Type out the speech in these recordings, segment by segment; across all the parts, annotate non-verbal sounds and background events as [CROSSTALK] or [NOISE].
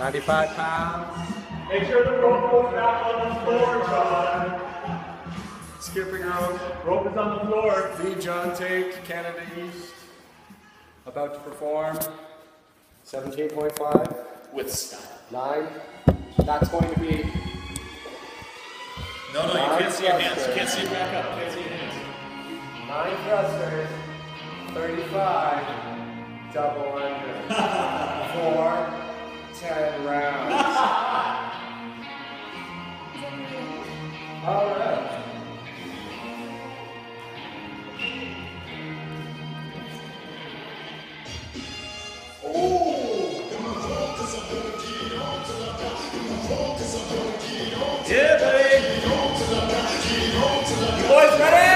95 pounds. Make sure the rope goes back on the floor, John. Skipping rope. Rope is on the floor. Lead John Tait, Canada East. About to perform. 17.5. With style. 9. That's going to be No, no, you can't see your hands. You can't see it back up. You can't see your hands. 9 thrusters. 35. Double under. [LAUGHS] 4. 10 rounds. All right. Yeah, buddy. You boys ready?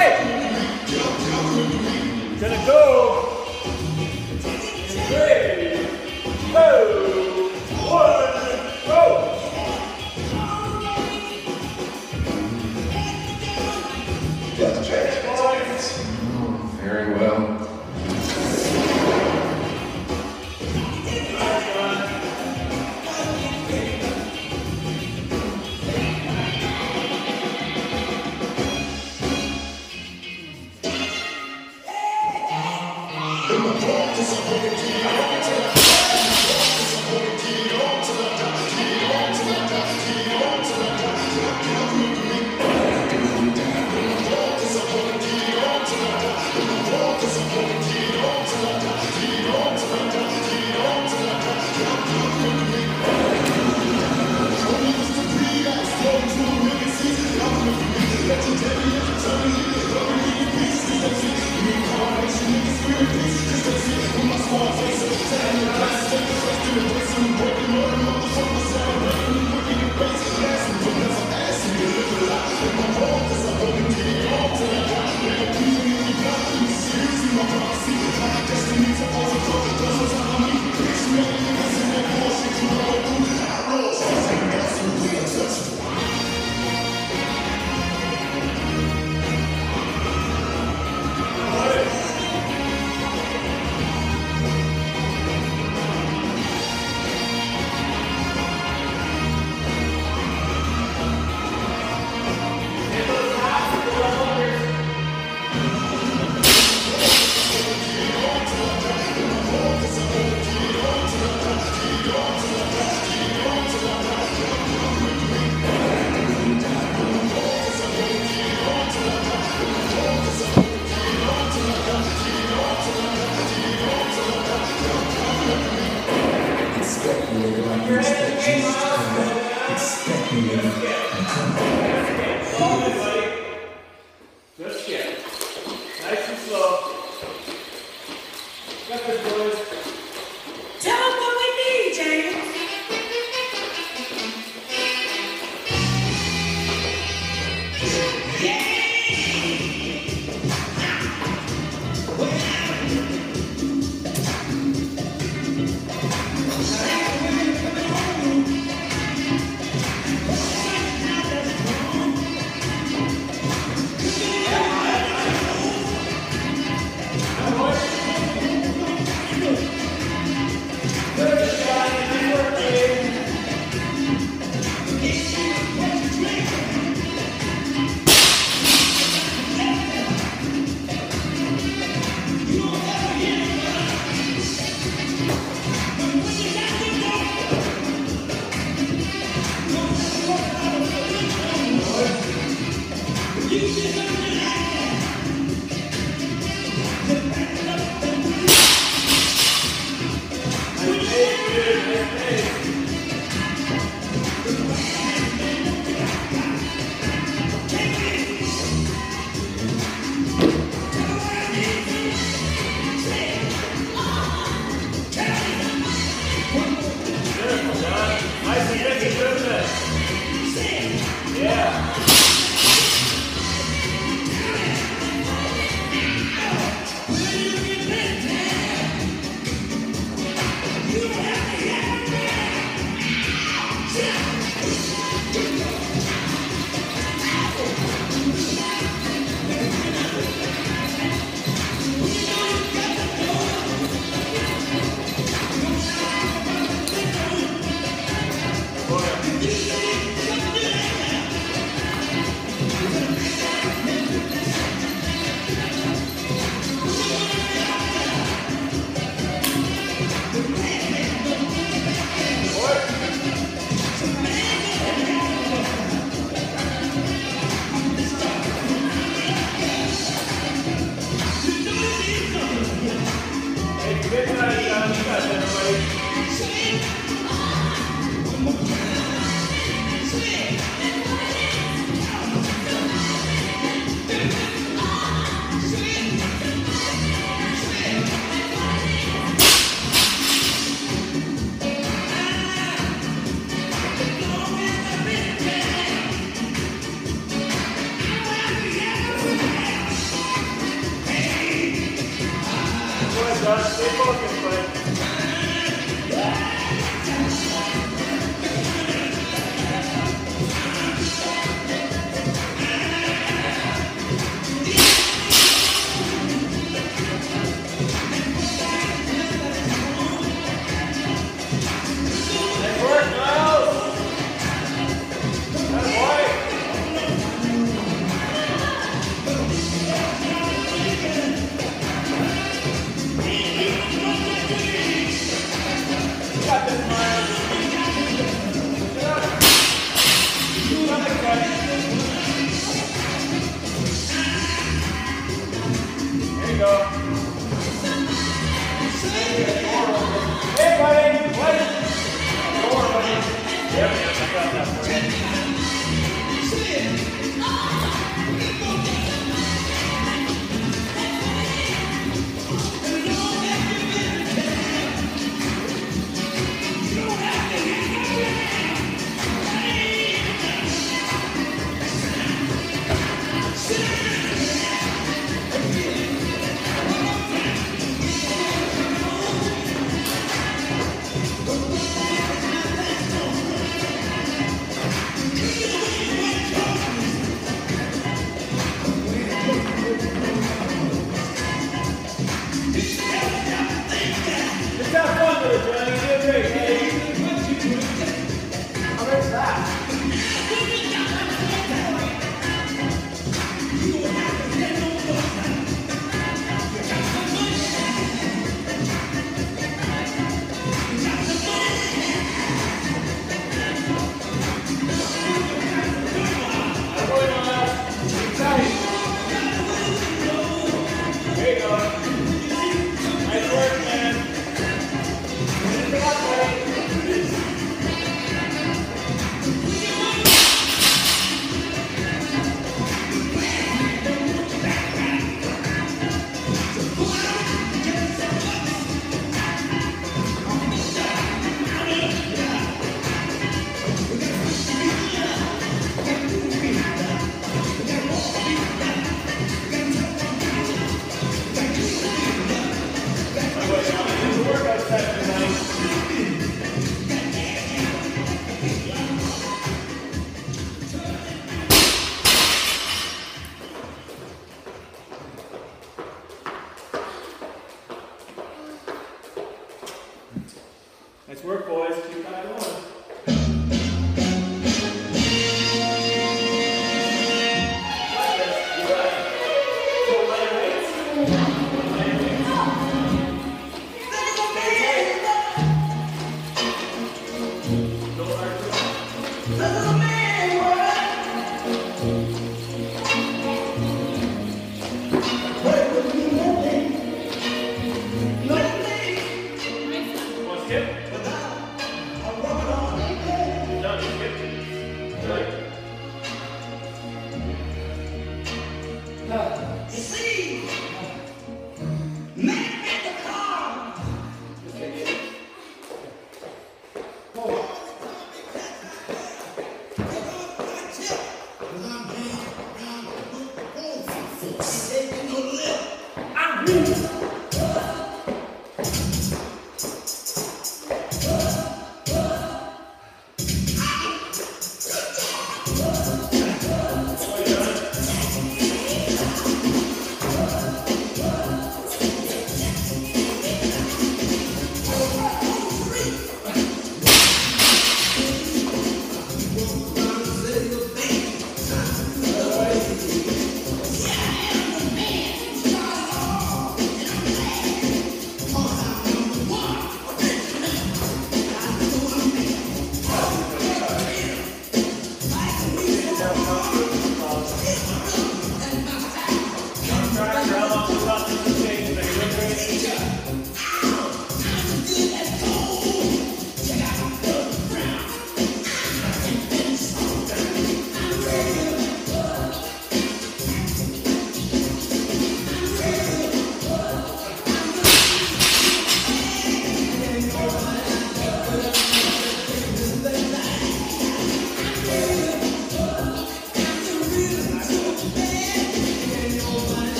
Just skip.